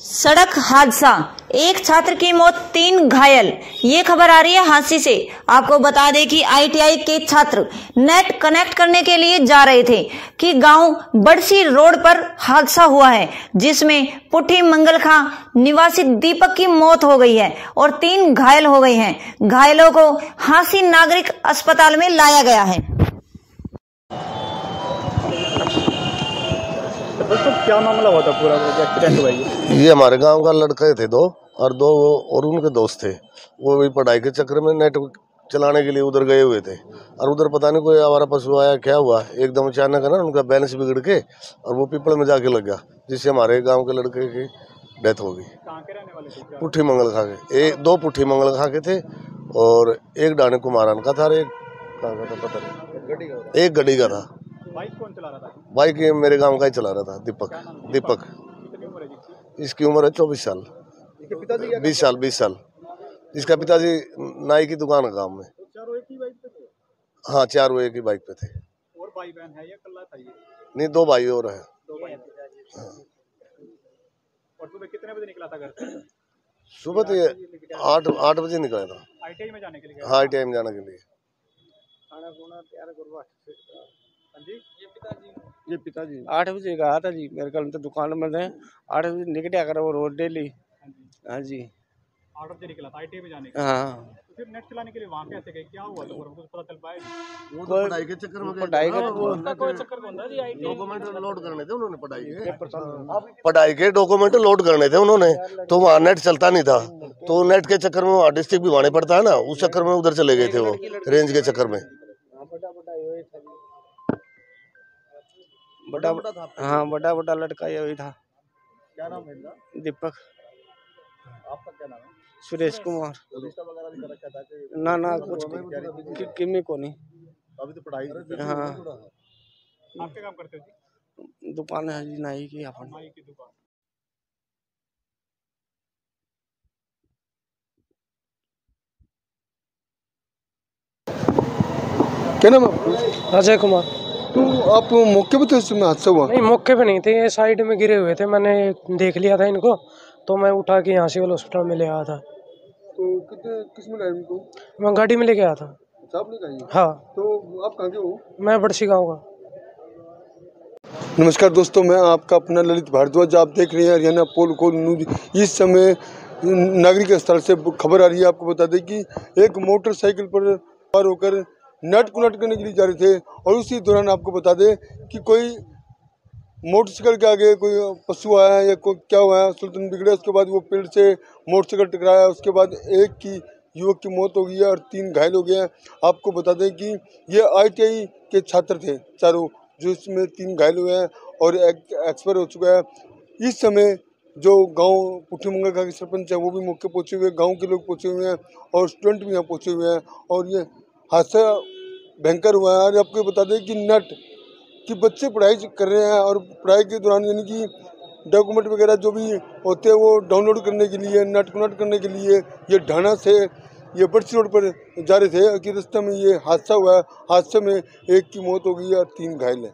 सड़क हादसा। एक छात्र की मौत, तीन घायल। ये खबर आ रही है हांसी से। आपको बता दें कि आईटीआई के छात्र नेट कनेक्ट करने के लिए जा रहे थे कि गाँव बड़सी रोड पर हादसा हुआ है, जिसमें पुठी मंगल खां निवासी दीपक की मौत हो गई है और तीन घायल हो गए हैं। घायलों को हांसी नागरिक अस्पताल में लाया गया है। क्या मामला हुआ था पूरा? एक्सीडेंट हुआ ये। ये हमारे गाँव का लड़के थे दो और दो और उनके दोस्त थे। वो भी पढ़ाई के चक्कर में नेट चलाने के लिए उधर गए हुए थे और उधर पता नहीं कोई आवारा पशु आया क्या हुआ? एकदम अचानक है ना उनका बैलेंस बिगड़ के और वो पीपल में जाके लग गया जिससे हमारे गाँव के लड़के की डेथ हो गई। पुट्ठी मंगल खा के। एक दो पुट्ठी मंगल खा के थे और एक डाने कुमारान का था और एक का था पता नहीं। एक गड्डी का था। बाइक ये मेरे गाँव का ही चला रहा था दीपक दीपक। है इसकी उम्र है चौबीस साल। बीस साल बीस साल। इसका पिताजी नाई की दुकान है गाँव में। चारों एक ही हाँ चार वो एक ही बाइक पे थे। और भाई बहन है या कल्ला था ये? नहीं दो भाई और हैं। दो भाई। और सुबह कितने बजे निकला था घर से? सुबह तो ये आठ आठ बजे निकला था। आईटीआई में जाने के लिए हाँ टाइम जाने के लिए। हाँ। जी ये पिताजी आठ बजे गया था जी मेरे कल तो दुकान में थे आठ बजे निकटा कर वो रोड डेली। हाँ जी। हाँ जी। आठ बजे निकला था आईटीआई में जाने के हाँ। तो फिर नेट चलाने के लिए वहाँ कैसे गए? क्या हुआ? था पूरा कुछ पता चल पाया वो तो पढ़ाई के चक्कर में पढ़ाई वो कोई चक्कर कौन था जी डॉक्यूमेंट लोड करने थे उन्होंने पढ़ाई के? पढ़ाई के डॉक्यूमेंट लोड करने थे उन्होंने। तो वहाँ नेट चलता नहीं था। तो नेट के चक्कर में वहाँ डिस्ट्रिक्ट भी वाने पड़ता है ना। उस चक्कर में उधर चले गए थे वो रेंज के चक्कर में। बड़ा बड़ा हाँ बड़ा बड़ा लड़का यही था। क्या नाम है इनका? दीपक। आपका क्या नाम है? सुरेश कुमार। था कि ना ना कुछ किमी को नहीं। अभी तो पढ़ाई हाँ। आप क्या काम करते हो जी? दुकान है जी नाई की अपन। नाई की दुकान। क्या नाम है अजय कुमार। तो आप मौके पर थे उस समय हादसा हुआ? नहीं मौके पे नहीं थे ये साइड में गिरे हुए थे। मैंने देख लिया था इनको तो मैं उठा के यहाँ सिविल हॉस्पिटल में ले आया था। तो कितने किसमें लाया उनको मैं गाड़ी में लेके आया था। साहब हाँ। तो आप कहाँ के हो? मैं बड़सी गाँव का। नमस्कार दोस्तों मैं आपका अपना ललित भारद्वाज आप देख रहे हैं हरियाणा पोल खोल न्यूज़। इस समय नागरिक स्थल से खबर आ रही है आपको बता दें कि एक मोटरसाइकिल पर पार होकर नट कुनट करने के लिए जा रहे थे और उसी दौरान आपको बता दें कि कोई मोटरसाइकिल के आगे कोई पशु आया है या कोई क्या हुआ है, सुल्तान बिगड़े, उसके बाद वो पेड़ से मोटरसाइकिल टकराया, उसके बाद एक की युवक की मौत हो गई है और तीन घायल हो गए हैं। आपको बता दें कि ये आईटीआई के छात्र थे चारों, जो इसमें तीन घायल हुए हैं और एक एक्सपायर हो चुका है। इस समय जो गाँव पुठी मंगल का सरपंच है, वो भी मौके पहुँचे हुए हैं, गाँव के लोग पहुँचे हुए हैं और स्टूडेंट भी यहाँ पहुँचे हुए हैं और ये हादसा भयंकर हुआ है। और आपको बता दें कि नट कि बच्चे पढ़ाई कर रहे हैं और पढ़ाई के दौरान यानी कि डॉक्यूमेंट वगैरह जो भी होते हैं वो डाउनलोड करने के लिए, नट नट करने के लिए ये ढाना से, ये बर्सी रोड पर जा रहे थे कि रास्ते में ये हादसा हुआ हादसे में एक की मौत हो गई और तीन घायल हैं।